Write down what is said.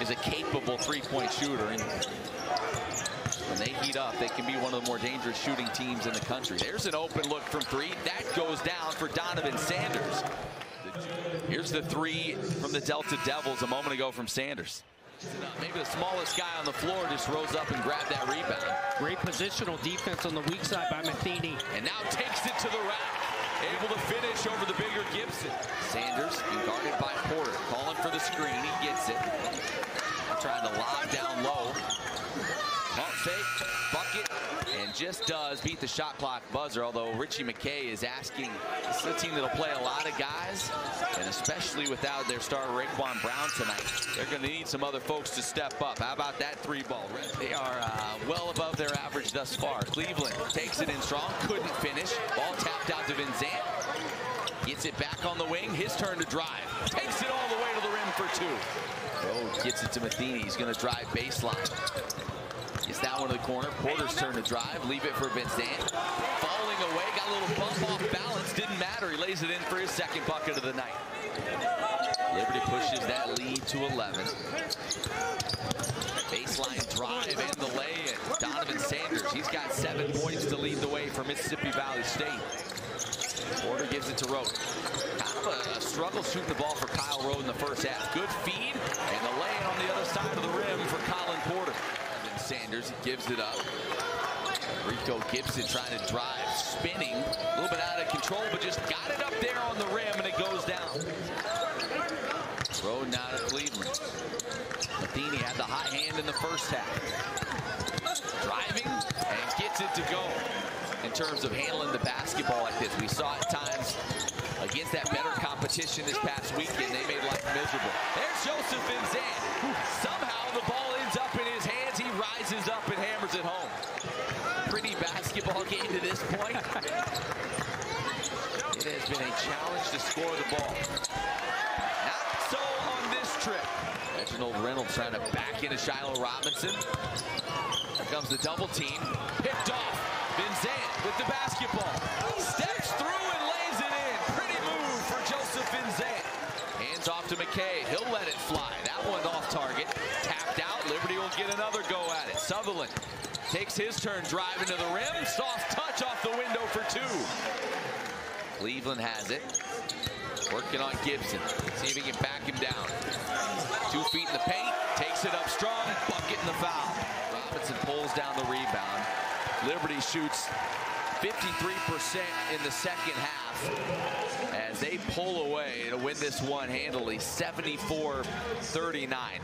is a capable three-point shooter. And when they heat up, they can be one of the more dangerous shooting teams in the country. There's an open look from three. That goes down for Donovan Sanders. Here's the three from the Delta Devils a moment ago from Sanders. Maybe the smallest guy on the floor just rose up and grabbed that rebound. Great positional defense on the weak side by Metheny. And now takes it to the rack. Able to finish over the bigger Gibson. Sanders guarded by Porter. Calling for the screen. He gets it. Trying to lob down low. Pump fake, bucket, and just does beat the shot clock buzzer, although Ritchie McKay is asking, this is a team that'll play a lot of guys, and especially without their star RaeQuan Brown tonight, they're going to need some other folks to step up. How about that three ball? They are uh, well above their average thus far. Cleveland takes it in strong, couldn't finish. Ball tapped out to Venzant. Gets it back on the wing, his turn to drive. Takes it all the way to the rim for two. Gets it to Metheny. He's going to drive baseline. Gets that one to the corner. Porter's turn to drive. Leave it for Venzant. Falling away. Got a little bump off balance. Didn't matter. He lays it in for his second bucket of the night. Liberty pushes that lead to 11. Baseline drive and the lay. And Donovan Sanders, he's got seven points to lead the way for Mississippi Valley State. Porter gives it to Rode. Kind of a, struggle shooting the ball for Kyle Rode in the first half. Good feed, and the lay on the other side of the rim for Colin Porter. Sanders gives it up. Rico Gibson trying to drive, spinning, a little bit out of control, but just got it up there on the rim, and it goes down. Rode now to Cleveland. Metheny had the hot hand in the first half. Driving and gets it to go. In terms of handling the basketball like this, we saw at times against that better competition this past weekend, they made life miserable. There's Joseph Venzant. Somehow the ball ends up in his hands. He rises up and hammers it home. Pretty basketball game to this point. It has been a challenge to score the ball. Not so on this trip. Reginald Reynolds trying to back into Shiloh Robinson. Here comes the double team. Picked off. Van Zandt with the basketball. Steps through and lays it in. Pretty move for Joseph Van Zandt. Hands off to McKay. He'll let it fly. That one off target. Tapped out. Liberty will get another go at it. Sutherland takes his turn driving to the rim. Soft touch off the window for two. Cleveland has it. Working on Gibson. See if he can back him down. Two feet in the paint. Takes it up strong. Bucket in the foul. Robinson pulls down the rebound. Liberty shoots 53% in the second half as they pull away to win this one handily 74-39.